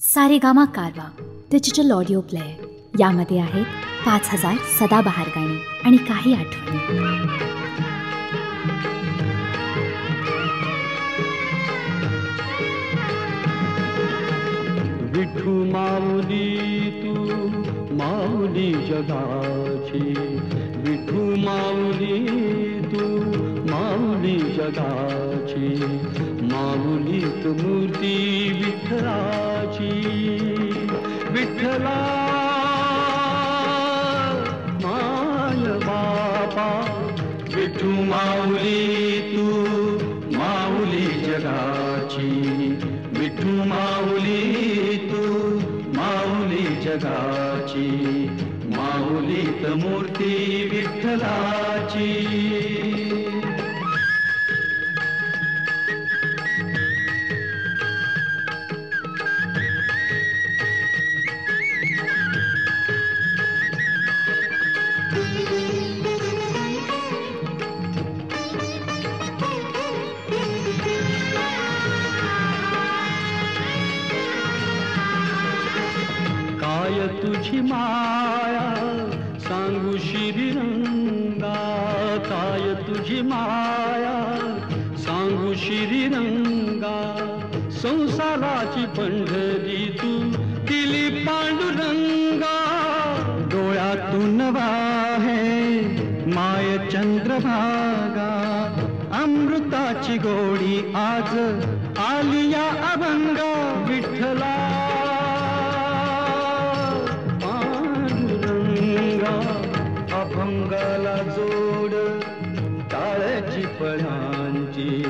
सारेगामा कारवा digital audio player यामध्ये आहेत पाच हजार सदाबहार गाणी आणि काही आठवणी. विठू माऊली तू माऊली जगाची. विठू माऊली तू जगाची माऊलीत मूर्ती विठ्ठलाची. विठ्ठला माय बापा विठू माऊली तू माऊली जगाची. विठू माऊली तू माऊली जगाची माऊलीत मूर्ती विठ्ठलाची. तुझी माया सांगू श्रीरंगा काय तुझी माया सांगू श्रीरंगा संसाराची पंढरी तू दिली पांडुरंगा डोळ्यातून वाहे माय चंद्रभागा. अमृताची गोडी आज आलिया अभंगा विठ्ठला अभंगाला जोड टाळ्याची पळांची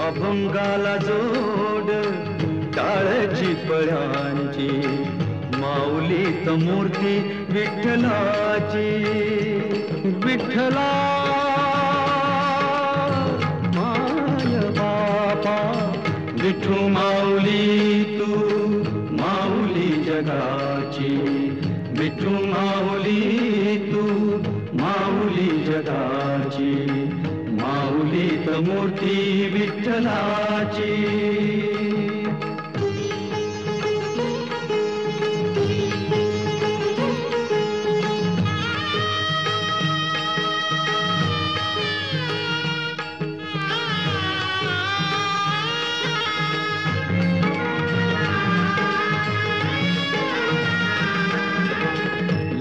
अभंगाला जोड टाळ्याची पळांची माऊली मूर्ती विठ्ठलाची. विठ्ठला माय बापा विठू माऊली तू माऊली जगाची. विठू माऊली जगाची माऊलीत मूर्ती विठ्ठलाची.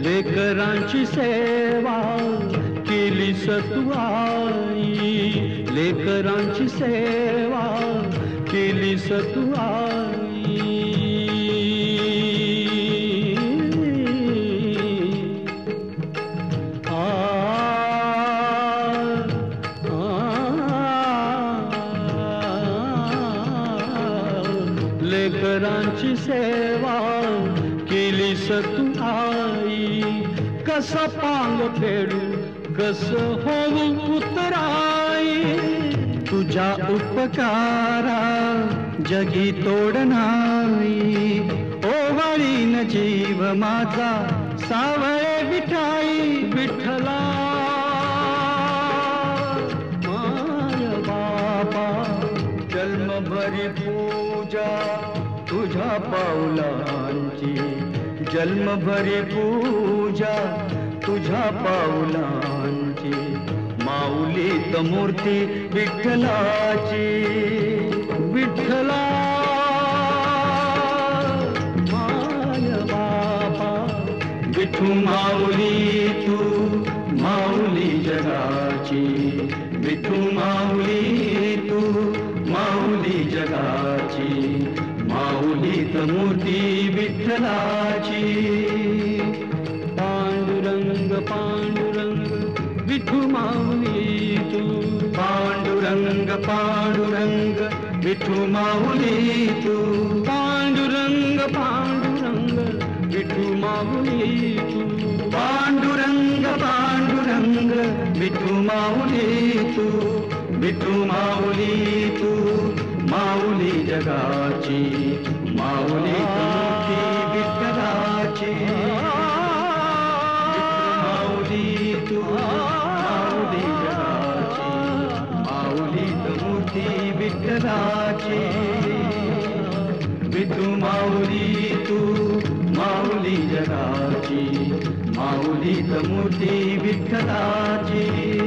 लेकरांची सेवा केली सतुवाई लेकरांची सेवा केली सतुआई आ, आ, लेकरांची सेवा केली सतू कसं पांग फेडू कस होऊ उतराय तुझ्या उपकारा जगी तोड नाही ओवाळीन जीव माझा सावळे विठाई विठला माय बाबा जन्मभरी पूजा तुझ्या पावलांची. जन्मभरी पूजा तुझ्या पावलांची माऊली मूर्ती विठ्ठलाची विठ्ठला. माय विठू माऊली तू माऊली जगाची. विठू माऊली तू माऊली जगाची. माऊली मूर्ती विठ्ठलाची. विठू माऊली तू. पांडुरंग पांडुरंग विठू माऊली तू. पांडुरंग पांडुरंग विठू माऊली तू. विठू माऊली तू माऊली जगाची विदु ौरी तू जराजी जगाची त मूर्ति विठ्ठलाची